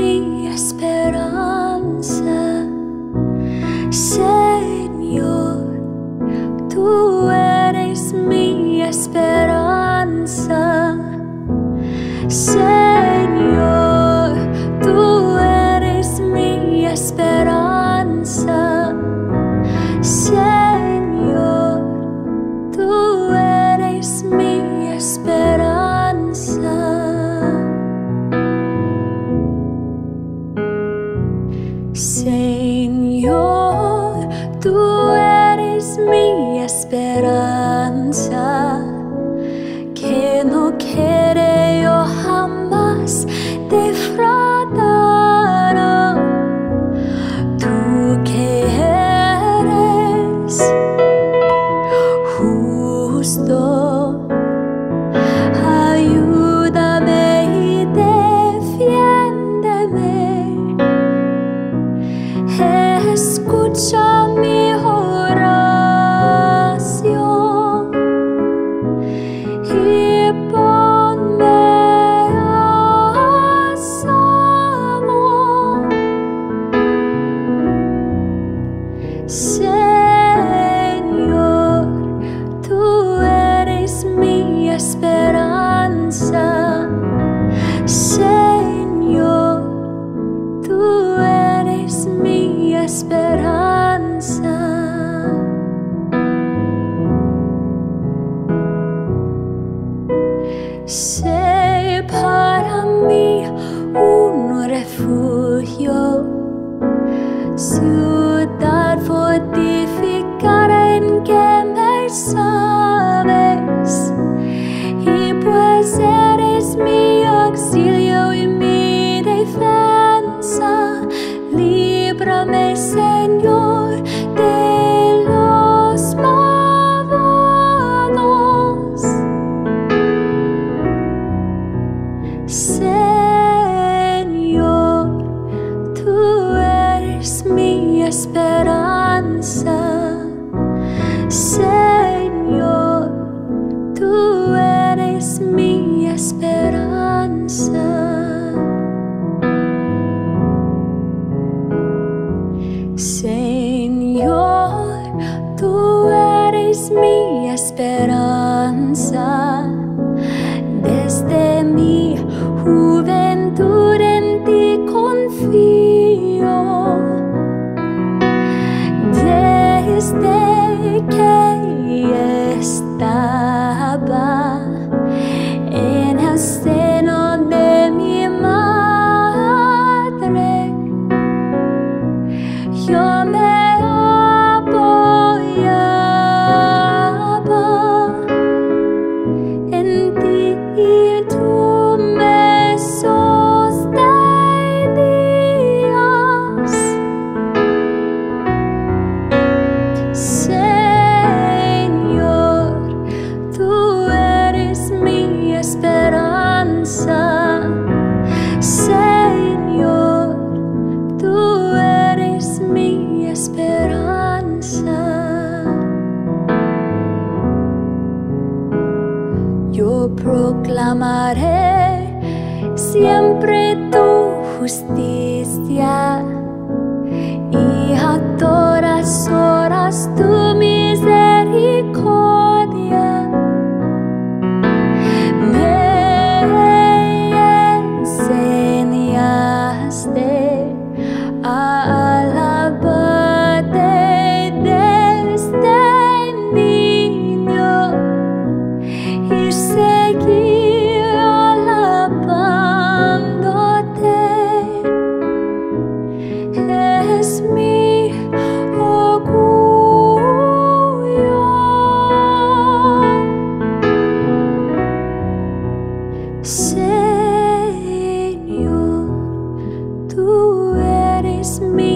mi esperanza. Señor, tú eres mi esperanza. Señor, Señor, tú eres mi esperanza. Sé para mí un. Señor, tú eres mi esperanza. Señor, tú eres mi esperanza. proclamaré siempre tu justicia. me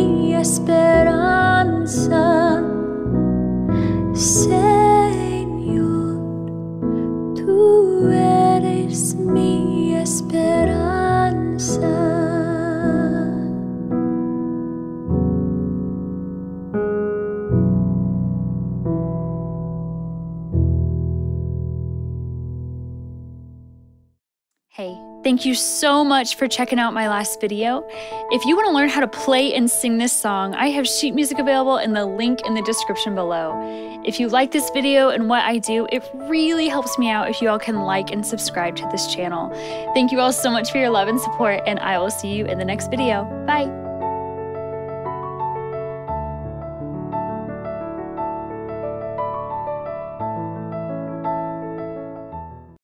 Hey, thank you so much for checking out my last video. If you want to learn how to play and sing this song, I have sheet music available in the link in the description below. If you like this video and what I do, it really helps me out if you all can like and subscribe to this channel. Thank you all so much for your love and support, and I will see you in the next video. Bye.